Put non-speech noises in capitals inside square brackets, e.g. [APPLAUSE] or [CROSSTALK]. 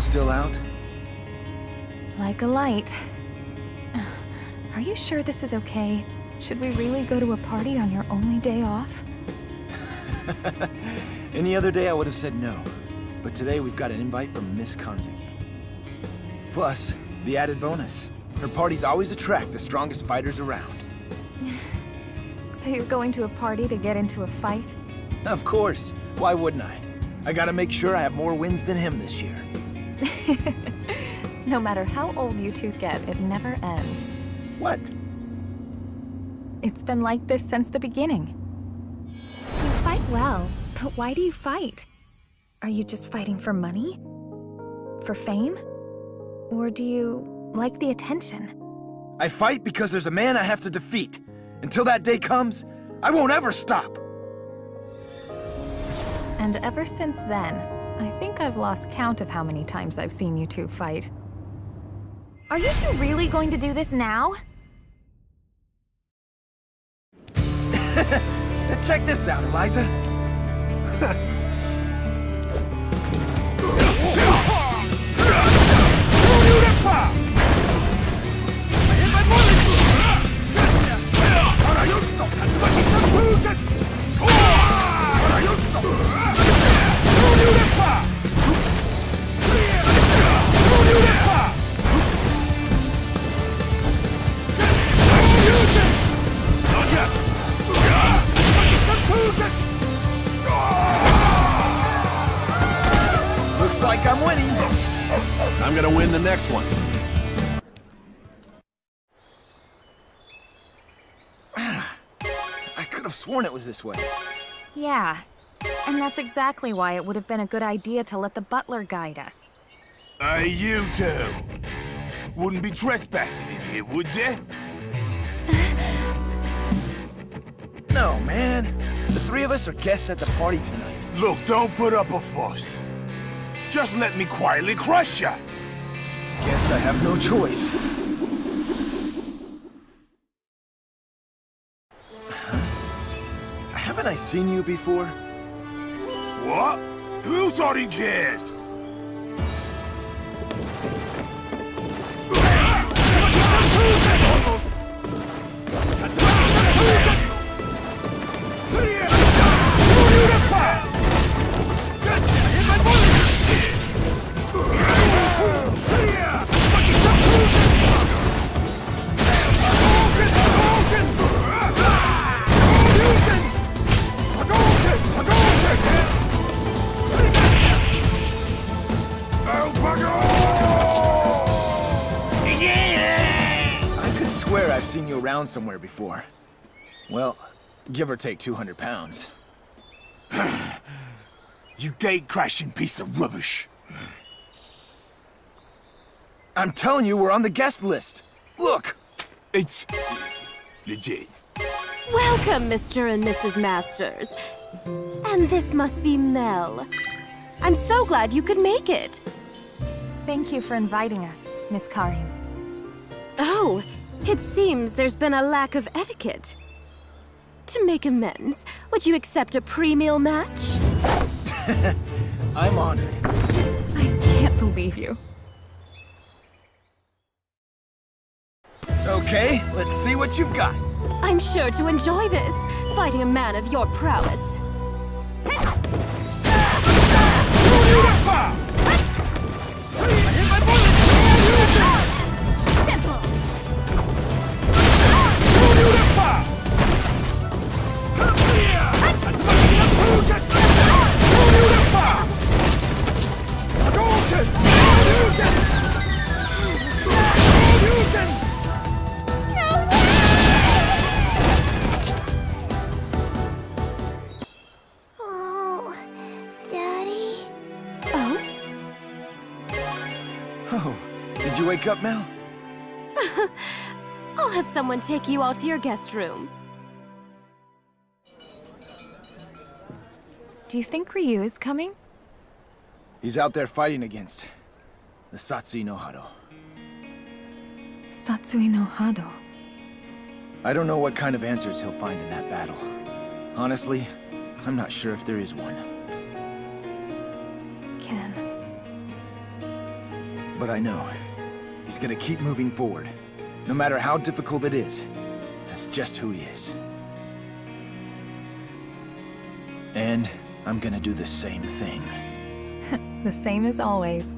still out? Like a light. Are you sure this is okay? Should we really go to a party on your only day off? [LAUGHS] Any other day I would have said no. But today we've got an invite from Miss Kanzuki. Plus, the added bonus. Her parties always attract the strongest fighters around. [LAUGHS] So you're going to a party to get into a fight? Of course. Why wouldn't I? I gotta make sure I have more wins than him this year. [LAUGHS] no matter how old you two get, it never ends. What? It's been like this since the beginning. You fight well, but why do you fight? Are you just fighting for money? For fame? Or do you like the attention? I fight because there's a man I have to defeat. Until that day comes, I won't ever stop. And ever since then, I think I've lost count of how many times I've seen you two fight. Are you two really going to do this now? [LAUGHS] Check this out, Eliza. [LAUGHS] like I'm winning. I'm gonna win the next one. [SIGHS] I could have sworn it was this way. Yeah. And that's exactly why it would have been a good idea to let the butler guide us. Hey, you two. Wouldn't be trespassing in here, would you? [SIGHS] No, man. The three of us are guests at the party tonight. Look, don't put up a fuss. Just let me quietly crush you. Guess I have no choice. [SIGHS] Haven't I seen you before? What? Who thought he cares? I could swear I've seen you around somewhere before. Well, give or take 200 pounds. [SIGHS] You gate-crashing piece of rubbish. I'm telling you, we're on the guest list. Look! It's... legit. Welcome, Mr. and Mrs. Masters. And this must be Mel. I'm so glad you could make it. Thank you for inviting us, Miss Karin. Oh, it seems there's been a lack of etiquette. To make amends, would you accept a pre-meal match? [LAUGHS] I'm honored. I can't believe you. Okay, let's see what you've got. I'm sure to enjoy this, fighting a man of your prowess. Did you wake up, Mel? [LAUGHS] I'll have someone take you all to your guest room. Do you think Ryu is coming? He's out there fighting against the Satsui no Hado. Satsui no Hado. I don't know what kind of answers he'll find in that battle. Honestly, I'm not sure if there is one. Ken. But I know he's gonna keep moving forward. No matter how difficult it is. That's just who he is. And I'm gonna do the same thing. [LAUGHS] The same as always.